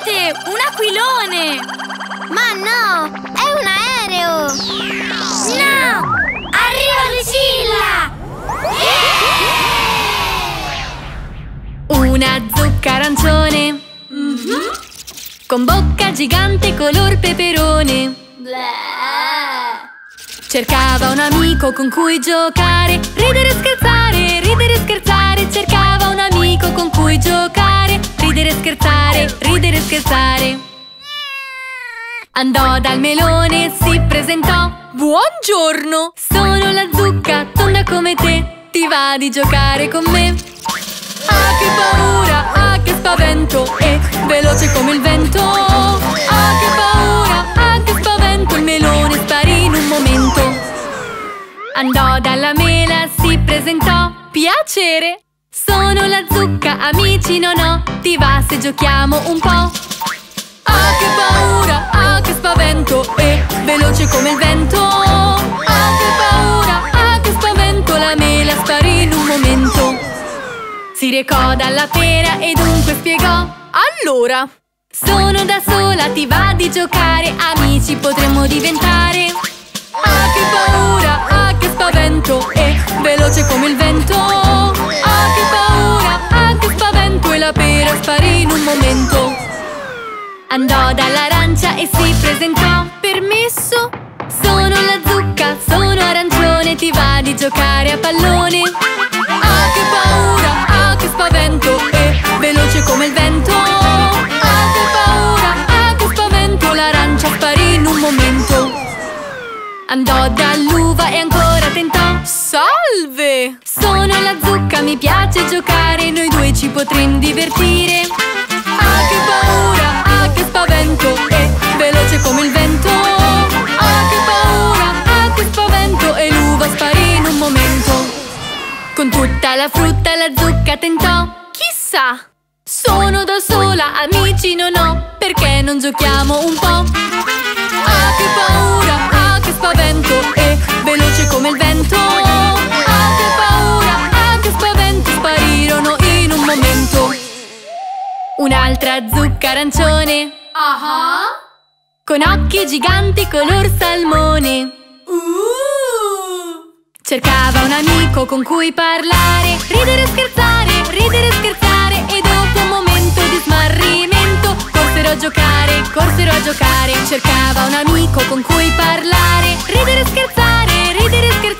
Guardate! Un aquilone! Ma no! È un aereo! No! Arriva Lucilla! Una zucca arancione Con bocca gigante color peperone Cercava un amico con cui giocare Ridere e scherzare, ridere e scherzare Cercava un amico con cui giocare Andò dal melone, si presentò. Buongiorno! Sono la zucca, tonda come te. Ti va di giocare con me? Ah che paura, ah che spavento. E veloce come il vento. Ah che paura, ah che spavento. Il melone sparì in un momento. Andò dalla mela, si presentò. Piacere! Sono la zucca, amici non ho. Ti va se giochiamo un po'? Ah che paura, ah La mela sparì in un momento. Si recò dalla pera e dunque spiegò. Allora, sono da sola, ti va di giocare Amici potremmo diventare. Ah che paura, ah che spavento E veloce come il vento. Ah che paura, ah che spavento E la pera sparì in un momento. Andò dall'arancia e si presentò Permesso? Sono la zucca, sono arancione Ti va di giocare a pallone? Ah che paura, ah che spavento E veloce come il vento Ah che paura, ah che spavento L'arancia sparì in un momento Andò dall'uva e ancora tentò Salve! Sono la zucca, mi piace giocare Noi due ci potremmo divertire Ah che con tutta la frutta la zucca tentò. Chissà Sono da sola, amici non ho Perché non giochiamo un po'? Ah che paura, ah che spavento E veloce come il vento. Ah che paura, ah che spavento Sparirono in un momento. Un'altra zucca arancione. Ah Con occhi giganti color salmone Cercava un amico con cui parlare. Ridere e scherzare, ridere e scherzare. E dopo un momento di smarrimento. Corsero a giocare, corsero a giocare. Cercava un amico con cui parlare. Ridere e scherzare, ridere e scherzare